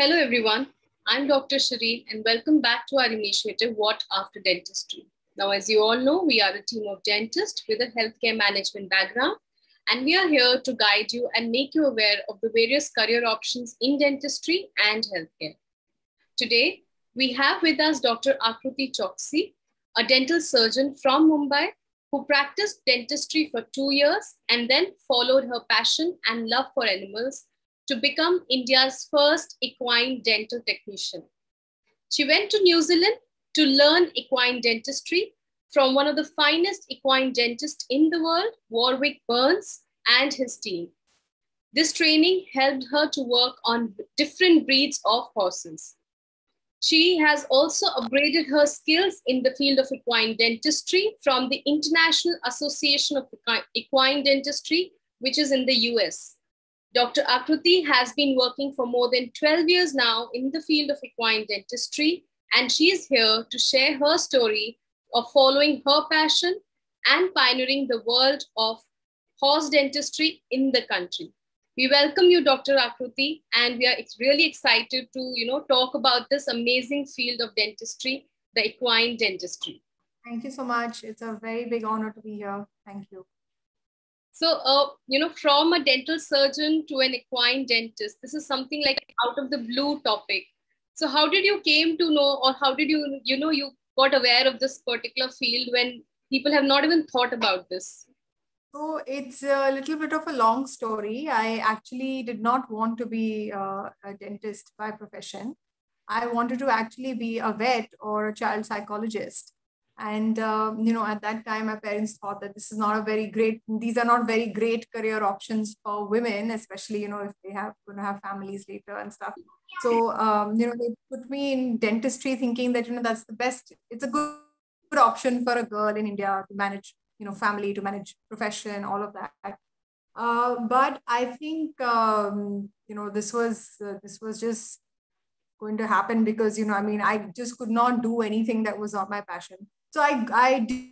Hello, everyone. I'm Dr. Shireen, and welcome back to our initiative, What After Dentistry. Now, as you all know, we are a team of dentists with a healthcare management background, and we are here to guide you and make you aware of the various career options in dentistry and healthcare. Today, we have with us Dr. Akruti Choksi, a dental surgeon from Mumbai who practiced dentistry for two years and then followed her passion and love for animals to become India's first equine dental technician. She went to New Zealand to learn equine dentistry from one of the finest equine dentists in the world, Warwick Behrns, and his team. This training helped her to work on different breeds of horses. She has also upgraded her skills in the field of equine dentistry from the International Association of Equine Dentistry, which is in the US. Dr. Akruti has been working for more than 12 years now in the field of equine dentistry, and she is here to share her story of following her passion and pioneering the world of horse dentistry in the country. We welcome you, Dr. Akruti, and we are really excited to, you know, talk about this amazing field of dentistry, the equine dentistry. Thank you so much. It's a very big honor to be here. Thank you. So, uh, you know, from a dental surgeon to an equine dentist, this is something like out of the blue topic. So, how did you came to know, or how did you, you know, you got aware of this particular field when people have not even thought about this? So it's a little bit of a long story. I actually did not want to be uh, a dentist by profession. I wanted to actually be a vet or a child psychologist. And, uh, you know, at that time, my parents thought that this is not a very great, these are not very great career options for women, especially, you know, if they have going to have families later and stuff. So, um, you know, they put me in dentistry thinking that, you know, that's the best, it's a good, good option for a girl in India to manage you know family to manage profession all of that uh, but i think um, you know this was uh, this was just going to happen because you know i mean i just could not do anything that was not my passion so i i did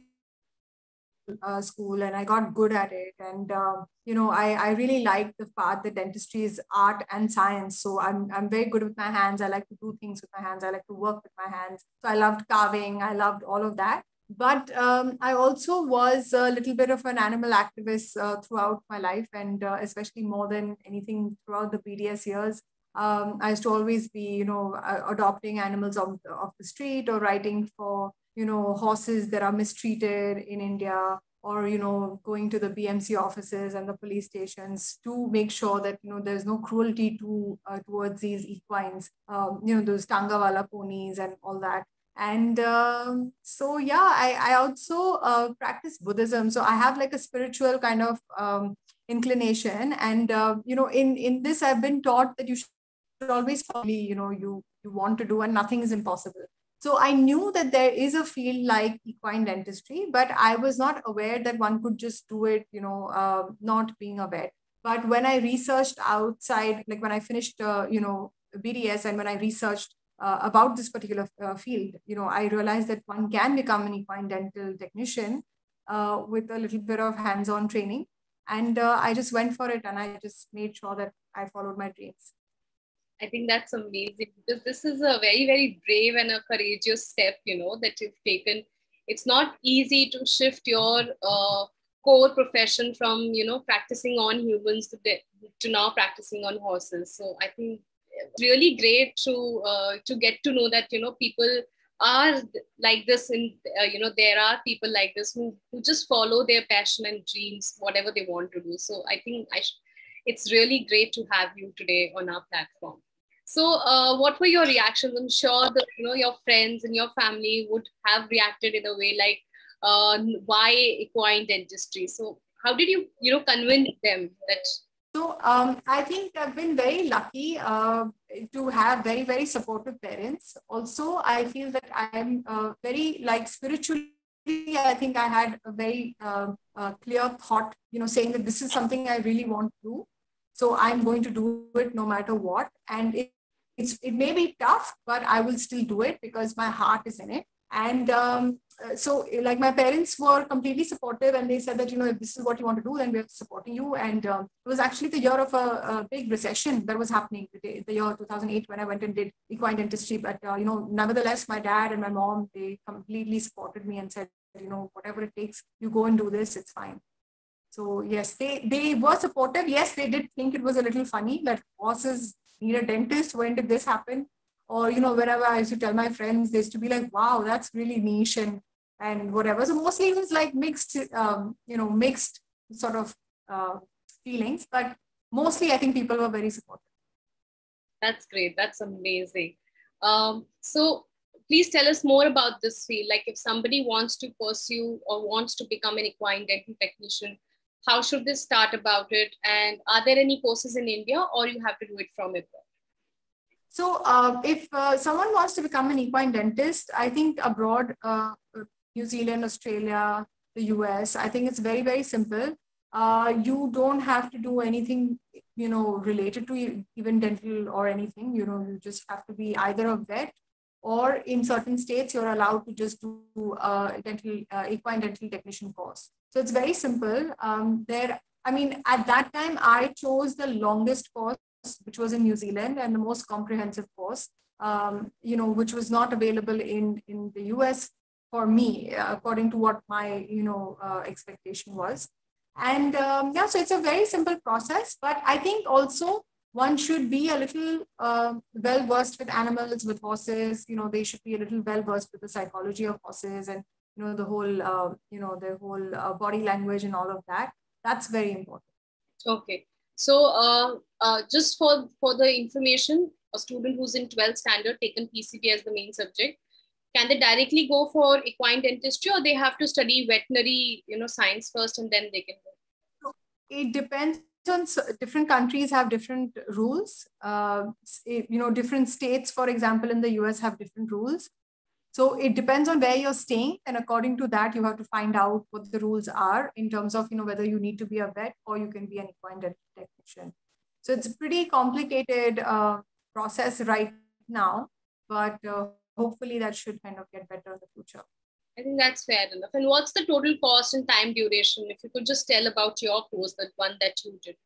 uh, school and I got good at it. And, uh, you know, I, I really like the part that dentistry is art and science. So I'm, I'm very good with my hands. I like to do things with my hands. I like to work with my hands. So I loved carving. I loved all of that but um, I also was a little bit of an animal activist uh, throughout my life, and uh, especially more than anything throughout the BDS years. Um, I used to always be, you know, adopting animals the, off the street or writing for, you know, horses that are mistreated in India or, you know, going to the BMC offices and the police stations to make sure that, you know, there's no cruelty to uh, towards these equines, um, you know, those Tangawala ponies and all that. And um, so yeah i, I also uh, practice buddhism. So i have like a spiritual kind of um, inclination. And uh, you know in in this i've been taught that you should always follow you know you you want to do and nothing is impossible so i knew that there is a field like equine dentistry but i was not aware that one could just do it you know uh, not being a vet but when i researched outside like when i finished uh, you know bds and when i researched uh, about this particular uh, field, you know, I realized that one can become an equine dental technician uh, with a little bit of hands-on training. And uh, I just went for it and I just made sure that I followed my dreams. I think that's amazing because this is a very, very brave and a courageous step, you know, that you've taken. It's not easy to shift your uh, core profession from, you know, practicing on humans to, de- to now practicing on horses. So I think really great to uh, to get to know that you know people are like this and uh, you know there are people like this who, who just follow their passion and dreams whatever they want to do so i think i sh- it's really great to have you today on our platform so uh, what were your reactions i'm sure that you know your friends and your family would have reacted in a way like uh, why equine dentistry so how did you you know convince them that so um, I think I've been very lucky uh, to have very, very supportive parents. Also, I feel that I'm uh, very like spiritually, I think I had a very uh, clear thought, you know, saying that this is something I really want to do. So I'm going to do it no matter what. And it, it's, it may be tough, but I will still do it because my heart is in it. And um, uh, so like my parents were completely supportive and they said that, you know, if this is what you want to do, then we're supporting you. And um, it was actually the year of a, a big recession that was happening, the, the, year 2008 when I went and did equine dentistry. But, uh, you know, nevertheless, my dad and my mom, they completely supported me and said, you know, whatever it takes, you go and do this, it's fine. So yes, they, they were supportive. Yes, they did think it was a little funny that horses need a dentist. When did this happen? Or, you know, whenever I used to tell my friends, they used to be like, wow, that's really niche and, and whatever. So mostly it was like mixed, um, you know, mixed sort of uh, feelings. But mostly I think people were very supportive. That's great. That's amazing. Um, so please tell us more about this field. Like if somebody wants to pursue or wants to become an equine dental technician, how should they start about it? And are there any courses in India or you have to do it from abroad? So uh, if uh, someone wants to become an equine dentist, I think abroad, uh, New Zealand, Australia, the US, I think it's very, very simple. Uh, you don't have to do anything, you know, related to even dental or anything. You know, you just have to be either a vet or in certain states, you're allowed to just do a dental, uh, equine dental technician course. So it's very simple. Um, there, I mean, at that time, I chose the longest course, which was in New Zealand, and the most comprehensive course, um, you know, which was not available in, in the US for me, according to what my, you know, uh, expectation was. And um, yeah, so it's a very simple process, but I think also one should be a little uh, well versed with animals, with horses. You know, they should be a little well versed with the psychology of horses and you know the whole uh, you know the whole uh, body language and all of that. That's very important. Okay, so uh, uh, just for for the information, a student who's in 12th standard taken PCB as the main subject, can they directly go for equine dentistry or they have to study veterinary you know science first and then they can go? It depends different countries have different rules. Uh, you know, different states, for example, in the US have different rules. So it depends on where you're staying, and according to that, you have to find out what the rules are in terms of you know whether you need to be a vet or you can be an equine technician. So it's a pretty complicated uh, process right now, but uh, hopefully that should kind of get better in the future. I think that's fair enough. And what's the total cost and time duration? If you could just tell about your course, the one that you did.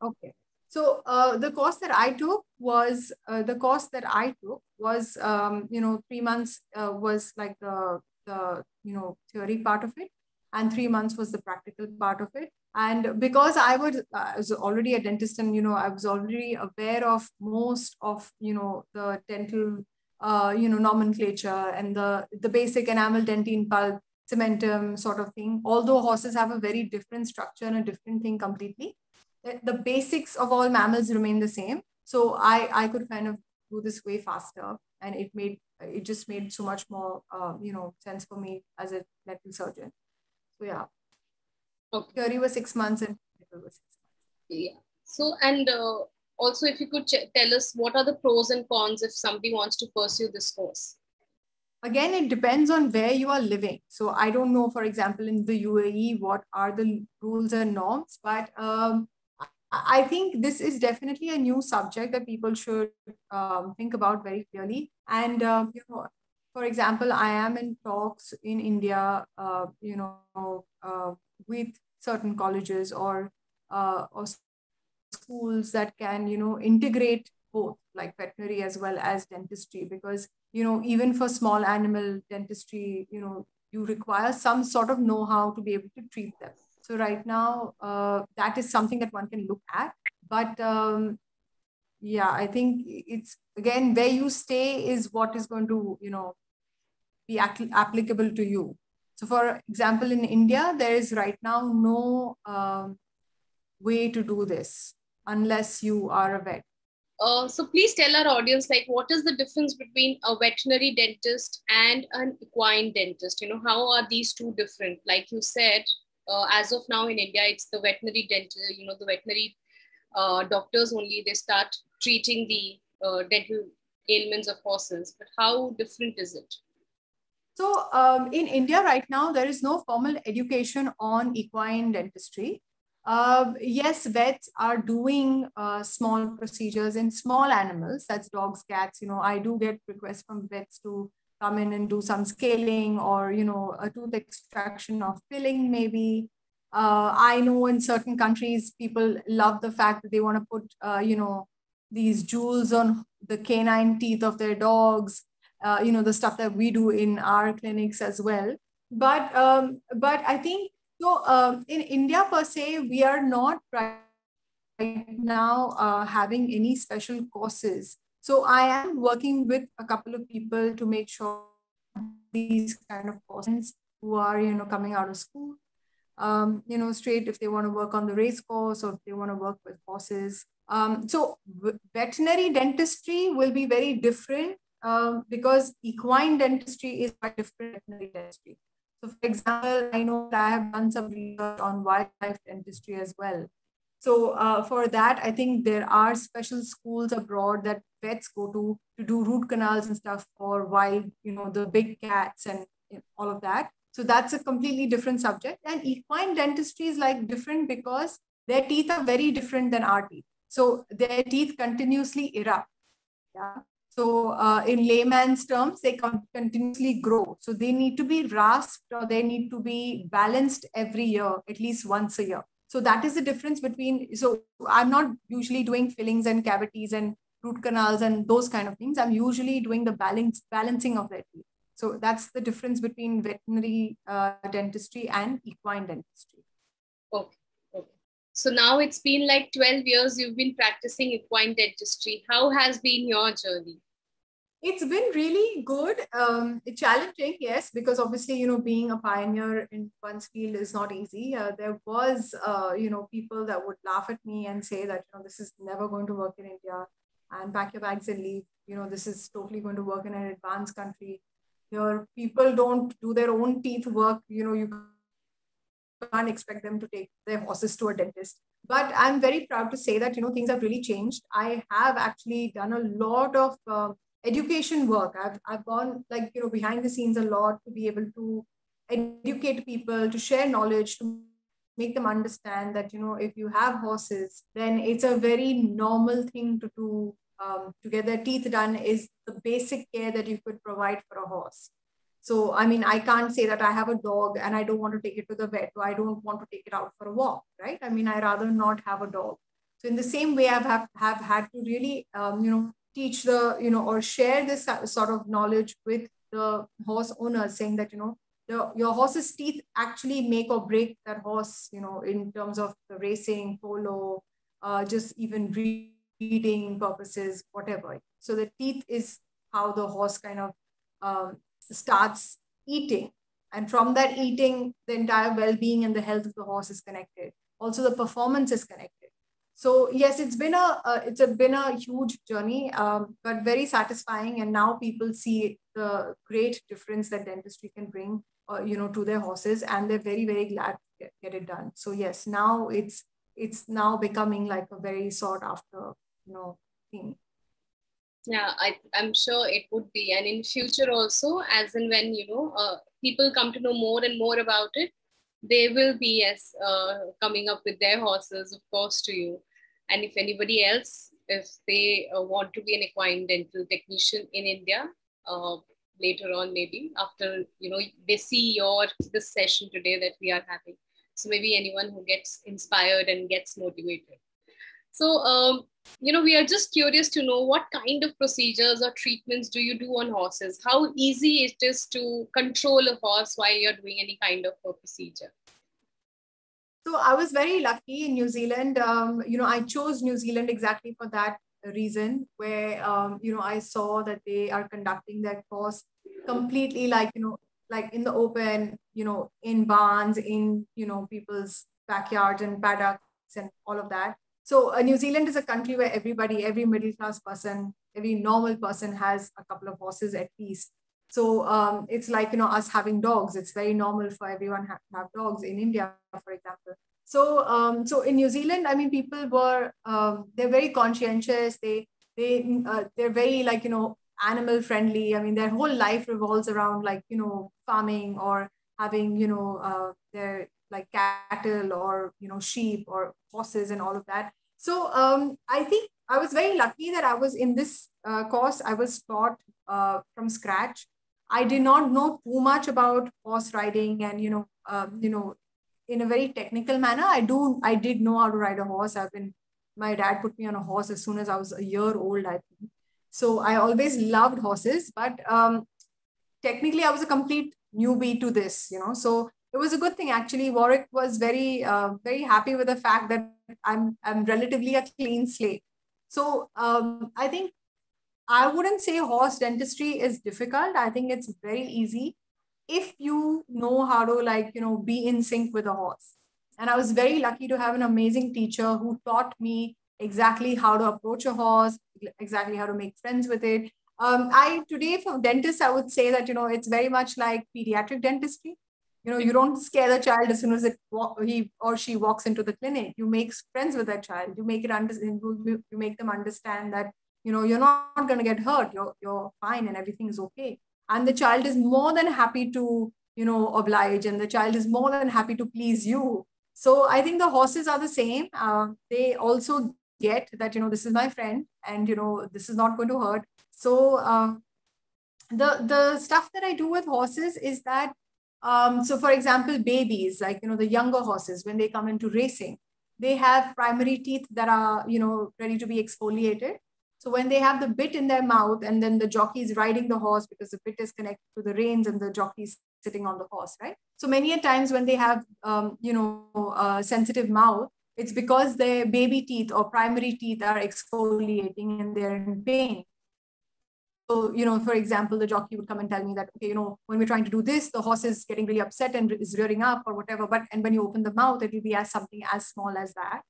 Okay. So uh, the course that I took was uh, the course that I took was um, you know three months uh, was like the the you know theory part of it, and three months was the practical part of it. And because I was, I was already a dentist, and you know I was already aware of most of you know the dental uh, you know, nomenclature and the, the basic enamel dentine pulp, cementum sort of thing. Although horses have a very different structure and a different thing completely, the basics of all mammals remain the same. So I, I could kind of do this way faster and it made, it just made so much more, uh, you know, sense for me as a dental surgeon. So yeah. Okay. Theory was six months and was six months. Yeah. So, and uh, also if you could tell us what are the pros and cons if somebody wants to pursue this course? Again it depends on where you are living. So i don't know for example in the uae what are the rules and norms but um, i think this is definitely a new subject that people should um, think about very clearly. And uh, you know for example i am in talks in india uh, you know uh, with certain colleges or uh, or schools that can you know integrate both like veterinary as well as dentistry because you know even for small animal dentistry you know you require some sort of know-how to be able to treat them. So right now uh, that is something that one can look at. But um, yeah i think it's again where you stay is what is going to you know be applicable to you. So for example in india there is right now no um, way to do this unless you are a vet. Uh, so please tell our audience like what is the difference between a veterinary dentist and an equine dentist? You know how are these two different? Like you said uh, as of now in india it's the veterinary dental you know the veterinary uh, doctors only they start treating the uh, dental ailments of horses but how different is it? So um, in india right now there is no formal education on equine dentistry uh, yes, vets are doing uh, small procedures in small animals. That's dogs, cats. You know, I do get requests from vets to come in and do some scaling or, you know, a tooth extraction or filling maybe. Uh, I know in certain countries, people love the fact that they want to put, uh, you know, these jewels on the canine teeth of their dogs, uh, you know, the stuff that we do in our clinics as well. But, um, but I think, so um, in India per se, we are not right now uh, having any special courses. So I am working with a couple of people to make sure these kind of courses who are, you know, coming out of school, um, you know, straight if they want to work on the race course or if they want to work with horses. Um, so veterinary dentistry will be very different um, because equine dentistry is quite different dentistry. So for example, I know that I have done some research on wildlife dentistry as well. So uh, for that, I think there are special schools abroad that vets go to to do root canals and stuff for wild, you know, the big cats and all of that. So that's a completely different subject. And equine dentistry is like different because their teeth are very different than our teeth. So their teeth continuously erupt. Yeah. So uh, in layman's terms, they continuously grow. So they need to be rasped or they need to be balanced every year, at least once a year. So that is the difference between, so I'm not usually doing fillings and cavities and root canals and those kind of things. I'm usually doing the balance, balancing of their teeth. So that's the difference between veterinary uh, dentistry and equine dentistry. Okay. okay. So now it's been like 12 years you've been practicing equine dentistry. How has been your journey? It's been really good. Um, challenging yes because obviously you know being a pioneer in one's field is not easy. Uh, there was uh, you know people that would laugh at me and say that you know this is never going to work in india and pack your bags and leave. You know this is totally going to work in an advanced country. Your people don't do their own teeth work. You know you can't expect them to take their horses to a dentist. But i'm very proud to say that you know things have really changed. I have actually done a lot of uh, education work. I've, I've gone like, you know, behind the scenes a lot to be able to educate people, to share knowledge, to make them understand that, you know, if you have horses, then it's a very normal thing to do. Um, to get their teeth done is the basic care that you could provide for a horse. So, I mean, I can't say that I have a dog and I don't want to take it to the vet or I don't want to take it out for a walk, right? I mean, I rather not have a dog. So in the same way, I've have, have had to really, um, you know, teach the, you know, or share this sort of knowledge with the horse owners saying that, you know, the, your horse's teeth actually make or break that horse, you know, in terms of the racing, polo, uh, just even breeding purposes, whatever. So the teeth is how the horse kind of um, starts eating. And from that eating, the entire well-being and the health of the horse is connected. Also, the performance is connected so yes it's been a uh, it's a, been a huge journey um, but very satisfying. And now people see the great difference that dentistry can bring uh, you know to their horses and they're very very glad to get, get it done. So yes now it's it's now becoming like a very sought after you know thing. Yeah I, i'm sure it would be. And in future also as and when you know uh, people come to know more and more about it they will be as uh, coming up with their horses, of course, to you. And if anybody else, if they uh, want to be an equine dental technician in India, uh, later on, maybe after you know they see your this session today that we are having. So maybe anyone who gets inspired and gets motivated. So um, you know, we are just curious to know what kind of procedures or treatments do you do on horses? How easy it is to control a horse while you're doing any kind of a procedure? So I was very lucky in New Zealand. Um, you know, I chose New Zealand exactly for that reason, where um, you know I saw that they are conducting their course completely like you know like in the open, you know, in barns, in you know people's backyards and paddocks and all of that. So uh, New Zealand is a country where everybody, every middle class person, every normal person has a couple of horses at least. So um, it's like you know us having dogs. It's very normal for everyone to have dogs in India, for example. So um, so in New Zealand, I mean, people were um, they're very conscientious. They they uh, they're very like you know animal friendly. I mean, their whole life revolves around like you know farming or having you know uh, their like cattle or you know sheep or horses and all of that so um, i think i was very lucky that i was in this uh, course i was taught uh, from scratch I did not know too much about horse riding and, you know, um, you know, in a very technical manner. I do, I did know how to ride a horse. I've been, my dad put me on a horse as soon as I was a year old, I think. So I always loved horses, but um, technically I was a complete newbie to this, you know. So it was a good thing actually. Warwick was very, uh, very happy with the fact that I'm, I'm relatively a clean slate. So um, I think I wouldn't say horse dentistry is difficult. I think it's very easy if you know how to like, you know, be in sync with a horse. And I was very lucky to have an amazing teacher who taught me exactly how to approach a horse, exactly how to make friends with it. Um, I today for dentists, I would say that you know it's very much like pediatric dentistry. You know, you don't scare the child as soon as it he or she walks into the clinic. You make friends with that child. You make it. You, you make them understand that you know you're not going to get hurt. You're you're fine and everything is okay. And the child is more than happy to you know oblige, and the child is more than happy to please you. So I think the horses are the same. Uh, they also get that you know this is my friend and you know this is not going to hurt so uh, the the stuff that i do with horses is that um, so for example babies like you know the younger horses when they come into racing they have primary teeth that are you know ready to be exfoliated so when they have the bit in their mouth and then the jockey is riding the horse because the bit is connected to the reins and the jockey is sitting on the horse right so many a times when they have um, you know a sensitive mouth it's because their baby teeth or primary teeth are exfoliating and they're in pain. So, you know, for example, the jockey would come and tell me that, okay, you know, when we're trying to do this, the horse is getting really upset and is rearing up or whatever. But, and when you open the mouth, it will be as something as small as that.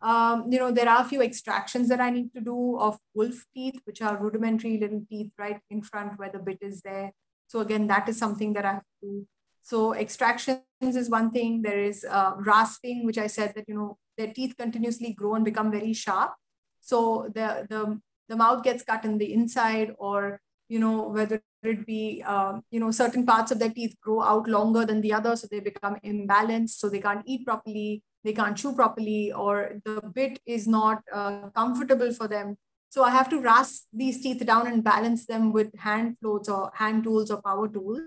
Um, you know, there are a few extractions that I need to do of wolf teeth, which are rudimentary little teeth right in front where the bit is there. So again, that is something that I have to do. So extractions is one thing. There is uh, rasping, which I said that, you know, their teeth continuously grow and become very sharp. So the, the, the mouth gets cut in the inside or, you know, whether it be, uh, you know, certain parts of their teeth grow out longer than the other. So they become imbalanced. So they can't eat properly, they can't chew properly, or the bit is not uh, comfortable for them. So I have to rasp these teeth down and balance them with hand floats or hand tools or power tools.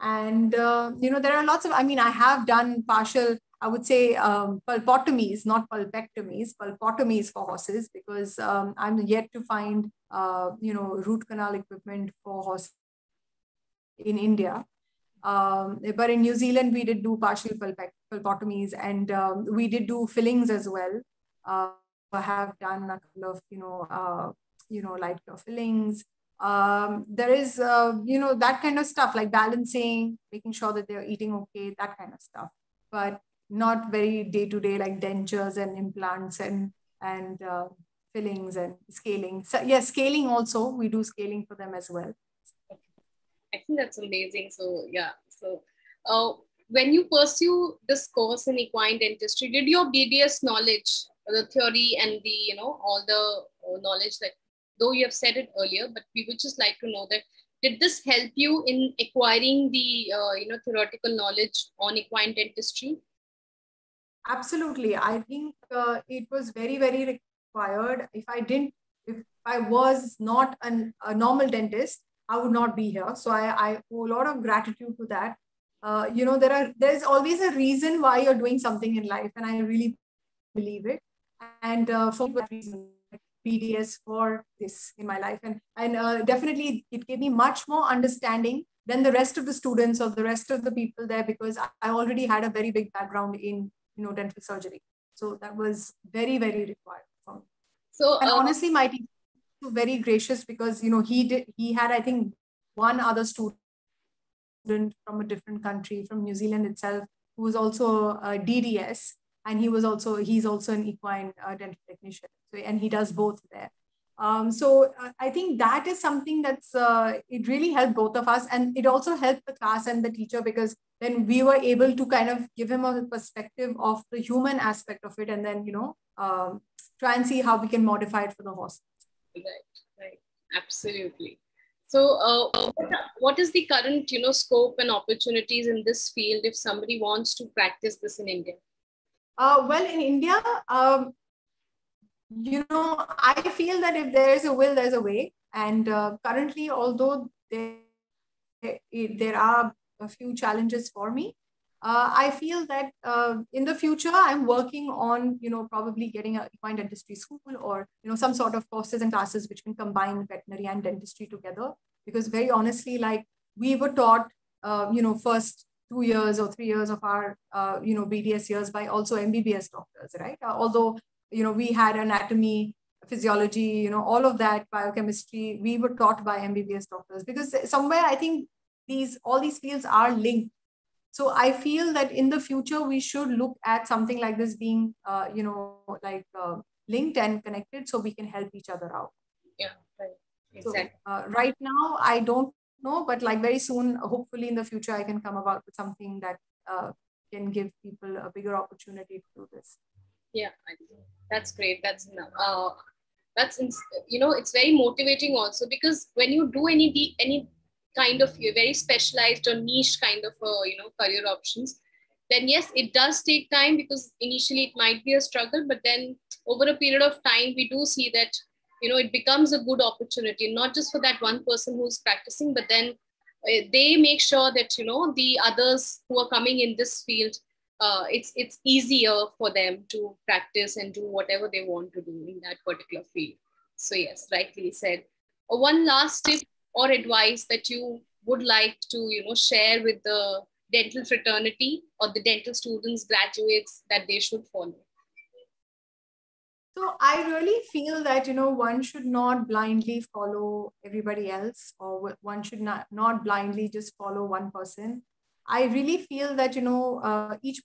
And, uh, you know, there are lots of, I mean, I have done partial I would say um, pulpotomies, not pulpectomies, pulpotomies for horses, because um, I'm yet to find, uh, you know, root canal equipment for horses in India. Um, but in New Zealand, we did do partial pulpotomies and um, we did do fillings as well. Uh, I have done a couple of, you know, uh, you know, light fillings. Um, there is, uh, you know, that kind of stuff like balancing, making sure that they're eating okay, that kind of stuff. But not very day to day like dentures and implants and and uh, fillings and scaling. So yeah, scaling also we do scaling for them as well. I think that's amazing. So yeah, so uh, when you pursue this course in equine dentistry, did your BDS knowledge, the theory and the you know all the uh, knowledge that though you have said it earlier, but we would just like to know that did this help you in acquiring the uh, you know theoretical knowledge on equine dentistry? Absolutely. I think uh, it was very, very required. If I didn't, if I was not an, a normal dentist, I would not be here. So I, I owe a lot of gratitude to that. Uh, you know, there are there's always a reason why you're doing something in life, and I really believe it. And uh, for that reason, BDS for this in my life, and and uh, definitely it gave me much more understanding than the rest of the students or the rest of the people there because I already had a very big background in you know, dental surgery. So that was very, very required for me. So and uh, honestly, my teacher was very gracious because you know he did he had I think one other student from a different country from New Zealand itself who was also a DDS and he was also he's also an equine uh, dental technician. So and he does both there. Um, so uh, I think that is something that's uh, it really helped both of us, and it also helped the class and the teacher because then we were able to kind of give him a perspective of the human aspect of it, and then you know um, try and see how we can modify it for the horse. Right, right, absolutely. So, uh, what is the current you know scope and opportunities in this field if somebody wants to practice this in India? Uh, well, in India, um, you know, I feel that if there is a will, there's a way. And uh, currently, although there there are a few challenges for me. Uh, I feel that uh, in the future, I'm working on, you know, probably getting a equine dentistry school or, you know, some sort of courses and classes which can combine veterinary and dentistry together. Because very honestly, like we were taught, uh, you know, first two years or three years of our, uh, you know, BDS years by also MBBS doctors, right? Uh, although, you know, we had anatomy, physiology, you know, all of that, biochemistry, we were taught by MBBS doctors because somewhere I think these, all these fields are linked. So I feel that in the future, we should look at something like this being, uh, you know, like uh, linked and connected so we can help each other out. Yeah, right. Exactly. So, uh, right now, I don't know, but like very soon, hopefully in the future, I can come about with something that uh, can give people a bigger opportunity to do this. Yeah, that's great. That's uh, that's you know it's very motivating also because when you do any any kind of very specialized or niche kind of uh, you know career options then yes it does take time because initially it might be a struggle but then over a period of time we do see that you know it becomes a good opportunity not just for that one person who's practicing but then uh, they make sure that you know the others who are coming in this field uh, it's it's easier for them to practice and do whatever they want to do in that particular field. So yes rightly said. Uh, one last tip or advice that you would like to you know share with the dental fraternity or the dental students graduates that they should follow? So I really feel that you know one should not blindly follow everybody else, or one should not not blindly just follow one person. I really feel that you know uh, each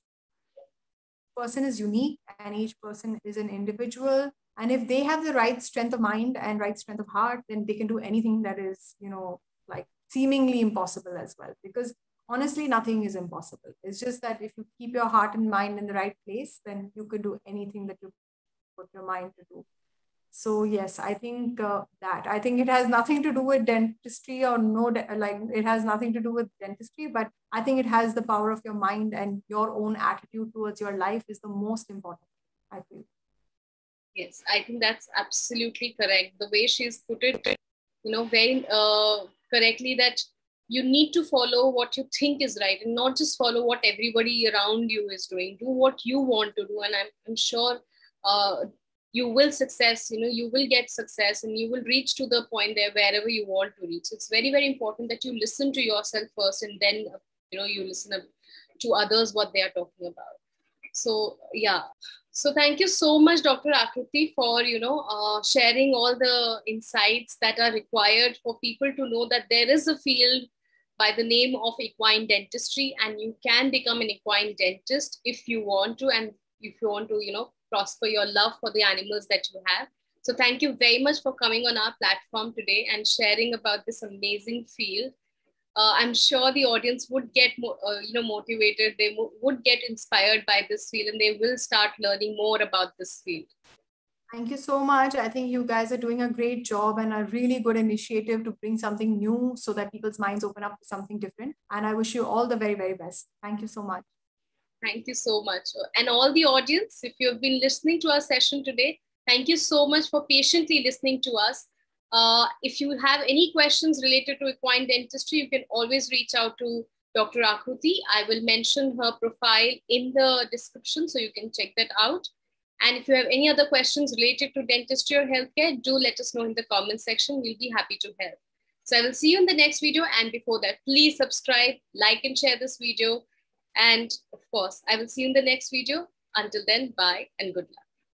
person is unique and each person is an individual. And if they have the right strength of mind and right strength of heart, then they can do anything that is you know like seemingly impossible as well. Because honestly, nothing is impossible. It's just that if you keep your heart and mind in the right place, then you could do anything that you put your mind to do. So yes, I think uh, that I think it has nothing to do with dentistry or no, like it has nothing to do with dentistry, but I think it has the power of your mind and your own attitude towards your life is the most important. I feel. Yes, I think that's absolutely correct. The way she's put it, you know, very uh, correctly that you need to follow what you think is right and not just follow what everybody around you is doing. Do what you want to do, and I'm, I'm sure uh, you will success you know you will get success and you will reach to the point there wherever you want to reach. It's very very important that you listen to yourself first and then you know you listen to others what they are talking about. So yeah. So thank you so much dr akruti for you know uh, sharing all the insights that are required for people to know that there is a field by the name of equine dentistry and you can become an equine dentist if you want to and if you want to you know prosper your love for the animals that you have. So thank you very much for coming on our platform today and sharing about this amazing field. Uh, I'm sure the audience would get uh, you know, motivated. They would get inspired by this field, and they will start learning more about this field. Thank you so much. I think you guys are doing a great job and a really good initiative to bring something new so that people's minds open up to something different. And I wish you all the very, very best. Thank you so much. Thank you so much. And all the audience, if you've been listening to our session today, thank you so much for patiently listening to us. Uh, if you have any questions related to equine dentistry, you can always reach out to Dr. Akruti. I will mention her profile in the description so you can check that out. And if you have any other questions related to dentistry or healthcare, do let us know in the comment section. We'll be happy to help. So I will see you in the next video. And before that, please subscribe, like, and share this video. And of course, I will see you in the next video. Until then, bye and good luck.